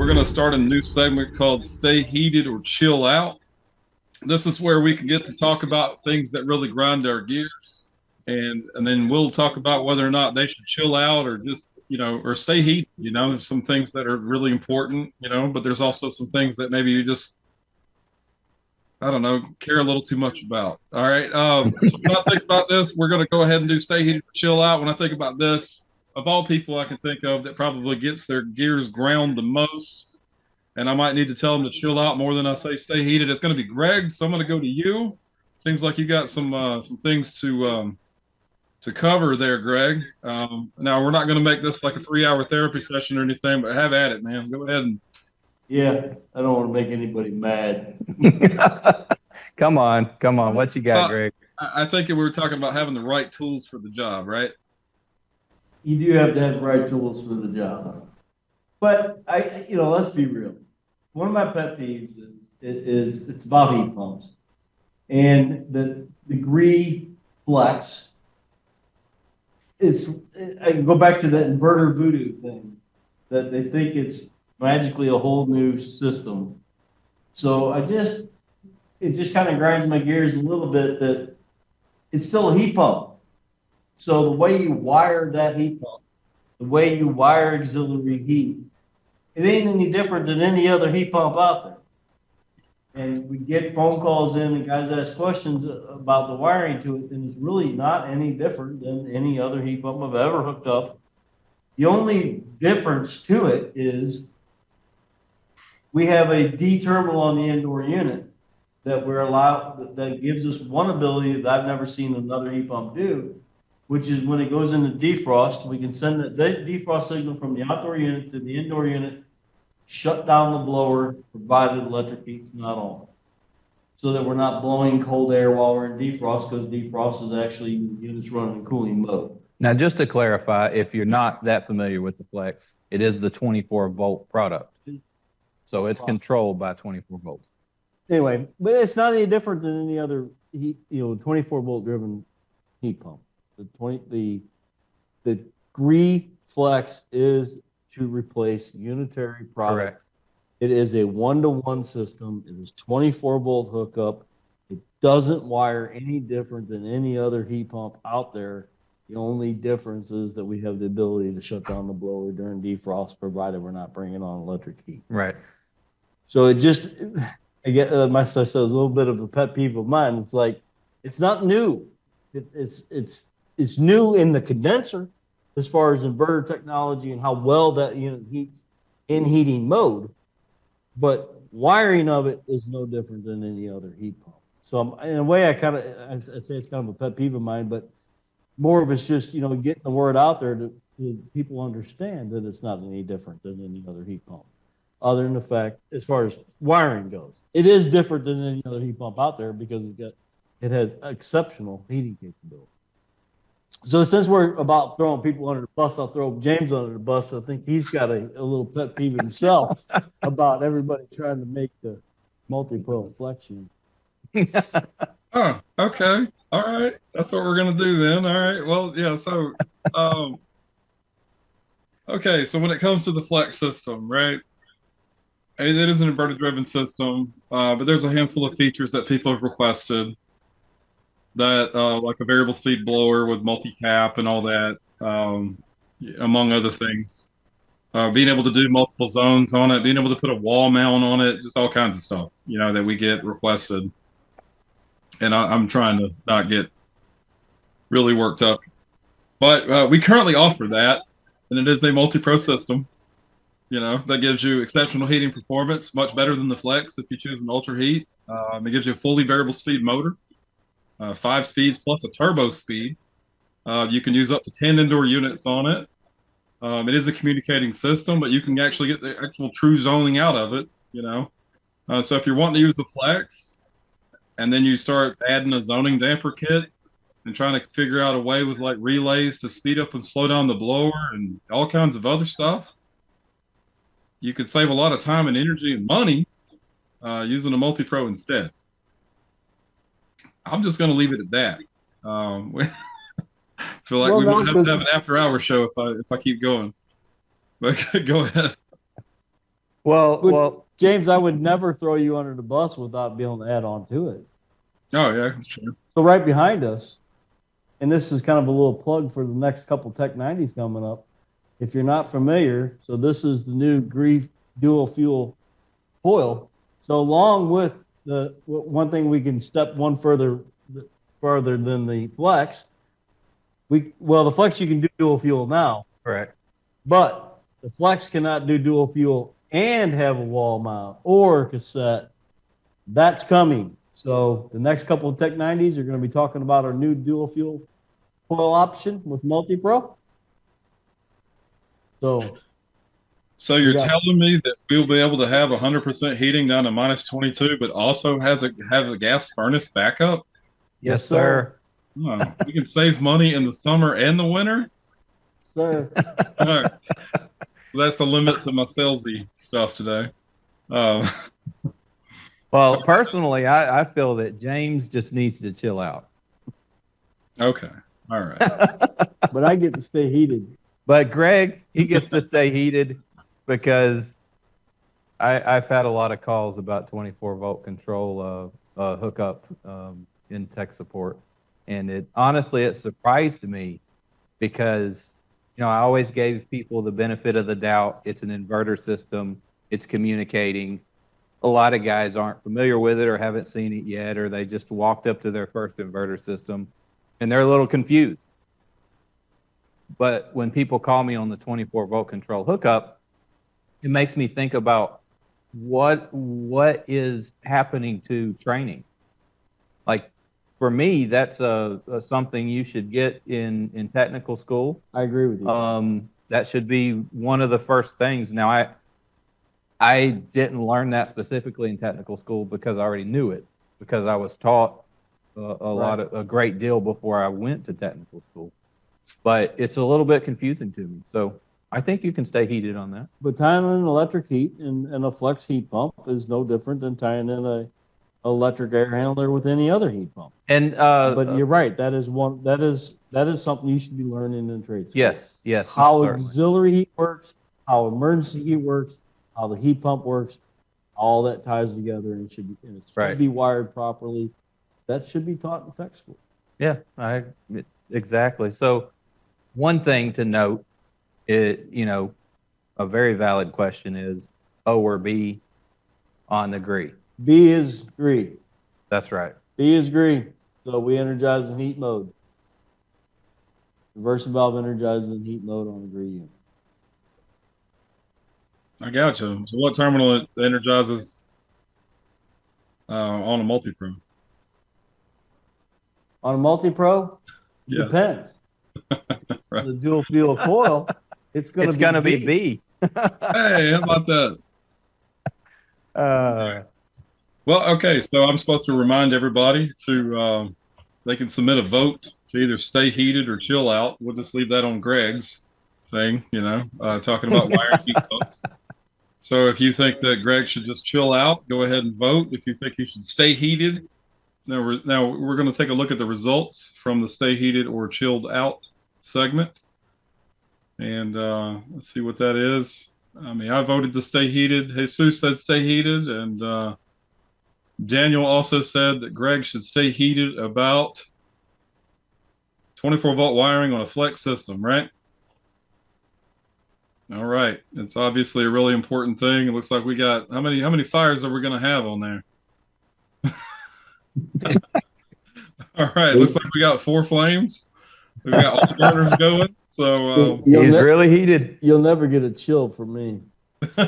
we're going to start a new segment called Stay Heated or Chill Out. This is where we can get to talk about things that really grind our gears. And, and then we'll talk about whether or not they should chill out or just, you know, or stay heated. You know, some things that are really important, you know, but there's also some things that maybe you just I don't know, care a little too much about. All right. Um, so when I think about this, we're going to go ahead and do stay heated, chill out. When I think about this, of all people I can think of that probably gets their gears ground the most, and I might need to tell them to chill out more than I say stay heated. It's going to be Greg. So I'm going to go to you. Seems like you got some uh, some things to um, to cover there, Greg. Um, now we're not going to make this like a three hour therapy session or anything, but have at it, man. Go ahead and Yeah, I don't want to make anybody mad. come on, come on. What you got, Uh, Greg? I I think we were talking about having the right tools for the job, right? You do have to have the right tools for the job. But I, you know, let's be real. One of my pet peeves is, is it's about heat pumps. And the Gree Flex, it's, I can go back to that inverter voodoo thing, that they think it's magically a whole new system. So I just, it just kind of grinds my gears a little bit that it's still a heat pump. So the way you wire that heat pump, the way you wire auxiliary heat, it ain't any different than any other heat pump out there. And we get phone calls in and guys ask questions about the wiring to it, and it's really not any different than any other heat pump I've ever hooked up. The only difference to it is we have a D terminal on the indoor unit that we're allowed, that gives us one ability that I've never seen another heat pump do, which is when it goes into defrost, we can send the defrost signal from the outdoor unit to the indoor unit, shut down the blower, provided electric heat's not on. So that we're not blowing cold air while we're in defrost, because defrost is actually the unit's running in cooling mode. Now, just to clarify, if you're not that familiar with the Flex, it is the 24 volt product. So it's controlled by 24 volts. Anyway, but it's not any different than any other heat, you know, twenty-four volt driven heat pump. The twenty, the, the Gree Flex is to replace unitary product. Correct. It is a one-to-one system. It is twenty-four volt hookup. It doesn't wire any different than any other heat pump out there. The only difference is that we have the ability to shut down the blower during defrost, provided we're not bringing on electric heat. Right. So it just, I get, uh, my son says, a little bit of a pet peeve of mine. It's like, it's not new. It, it's, it's, it's new in the condenser as far as inverter technology and how well that unit heats in heating mode. But wiring of it is no different than any other heat pump. So I'm, in a way, I kind of, I, I say it's kind of a pet peeve of mine, but more of it's just, you know, getting the word out there to, to people understand that it's not any different than any other heat pump other than the fact, as far as wiring goes, it is different than any other heat pump out there because it's got, it has exceptional heating capability. So since we're about throwing people under the bus, I'll throw James under the bus. I think he's got a, a little pet peeve himself about everybody trying to make the multi-pro flexion. Oh, okay. All right. That's what we're gonna do then. All right. Well, yeah, so um okay, so when it comes to the flex system, right? It it is an inverter driven system, uh, but there's a handful of features that people have requested that uh, like a variable speed blower with multi-tap and all that, um, among other things. Uh, being able to do multiple zones on it, being able to put a wall mount on it, just all kinds of stuff, you know, that we get requested and I, I'm trying to not get really worked up. But uh, we currently offer that, and it is a multi-pro system. You know that gives you exceptional heating performance, much better than the Flex if you choose an Ultra Heat. Um, it gives you a fully variable speed motor, uh, five speeds plus a turbo speed. Uh, you can use up to ten indoor units on it. Um, it is a communicating system, but you can actually get the actual true zoning out of it. You know, uh, so if you're wanting to use the Flex, and then you start adding a zoning damper kit and trying to figure out a way with like relays to speed up and slow down the blower and all kinds of other stuff you could save a lot of time and energy and money uh, using a multi-pro instead i'm just going to leave it at that um, feel like Well, we might have to have an after hour show if i if i keep going but go ahead Well, Would- well, James, I would never throw you under the bus without being able to add on to it. Oh yeah, that's true. So right behind us, and this is kind of a little plug for the next couple Tech 90s coming up. If you're not familiar, so this is the new Gree dual fuel coil. So along with the one thing we can step one further further than the Flex. We well the Flex you can do dual fuel now, correct. but the Flex cannot do dual fuel and have a wall mount or cassette. That's coming. So the next couple of Tech 90s are going to be talking about our new dual fuel coil option with MultiPro. So So you're got- telling me that we'll be able to have 100% heating down to minus 22, but also has a have a gas furnace backup? Yes, sir. Oh, we can save money in the summer and the winter. sir, All right. That's the limit to my salesy stuff today. Um, Well, personally, I, I feel that James just needs to chill out. okay. All right. but I get to stay heated. But Greg, he gets to stay heated because I, I've had a lot of calls about 24 volt control uh, uh, hookup um, in tech support, and it honestly it surprised me because you know I always gave people the benefit of the doubt. It's an inverter system. It's communicating. A lot of guys aren't familiar with it or haven't seen it yet, or they just walked up to their first inverter system and they're a little confused. But when people call me on the 24 volt control hookup, it makes me think about what what is happening to training. Like for me, that's a, a something you should get in in technical school. I agree with you. Um, that should be one of the first things. Now, I I didn't learn that specifically in technical school because I already knew it because I was taught a, a lot of a great deal before I went to technical school. But it's a little bit confusing to me. So I think you can stay heated on that. But tying in electric heat and, and a flex heat pump is no different than tying in a electric air handler with any other heat pump. And uh, But you're right. That is one. That is that is something you should be learning in trade. school. yes, yes, How certainly. auxiliary heat works, how emergency heat works, how the heat pump works, all that ties together and should be and it should Right. be wired properly. That should be taught in tech school. Yeah, I exactly. So one thing to note, it you know, a very valid question is O or B on the Gree. B is Gree. That's right. B is Gree. So we energize in heat mode. Reverse valve energizes in heat mode on the Gree unit. I got you. So what terminal it energizes uh, on a multi-pro? On a multi-pro, Yeah. depends. Right. The dual fuel coil, it's gonna it's be gonna be B. B. Hey, how about that? Uh, Well, okay, so I'm supposed to remind everybody to um, they can submit a vote to either stay heated or chill out. We'll just leave that on Greg's thing, you know, uh, talking about wiring heat pumps. So if you think that Greg should just chill out, go ahead and vote. If you think he should stay heated, now we're now we're going to take a look at the results from the stay heated or chilled out segment, and uh, let's see what that is. I mean, I voted to stay heated. Jesus said stay heated, and uh, Daniel also said that Greg should stay heated about 24 volt wiring on a flex system, right? All right. It's obviously a really important thing. It looks like we got how many how many fires are we going to have on there? All right. Looks like we got four flames. We got all burners going. So um, You'll, he's ne- really heated. you'll never get a chill from me.